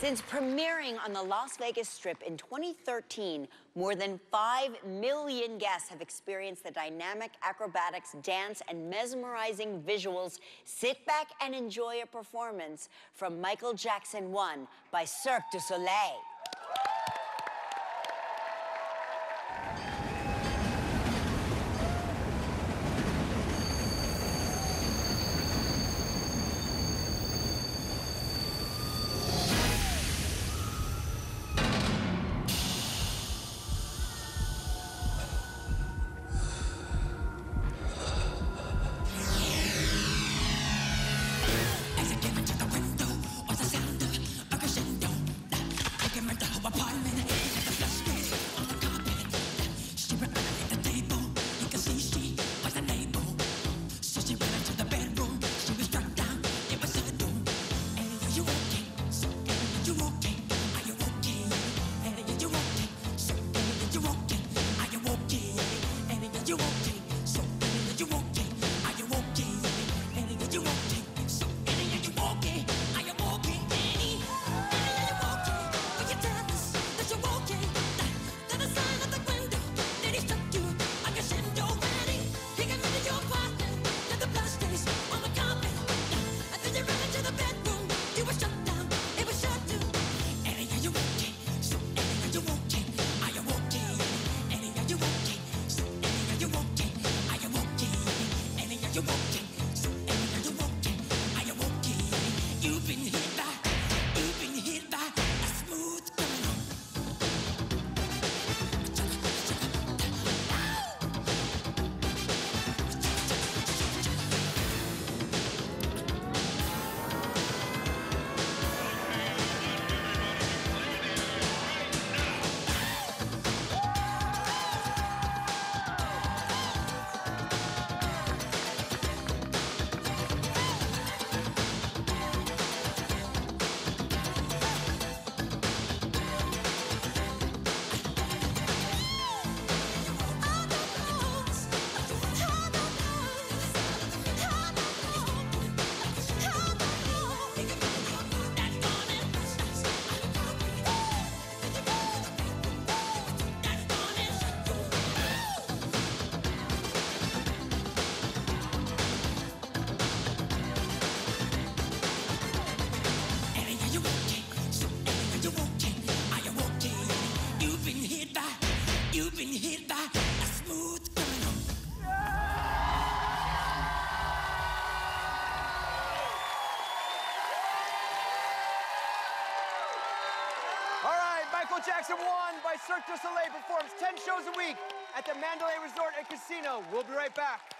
Since premiering on the Las Vegas Strip in 2013, more than 5 million guests have experienced the dynamic acrobatics, dance, and mesmerizing visuals. Sit back and enjoy a performance from Michael Jackson 1 by Cirque du Soleil. Give it to the window or the sound of a crescendo. I can make the whole apartment. Jackson 1 by Cirque du Soleil performs 10 shows a week at the Mandalay Resort and Casino. We'll be right back.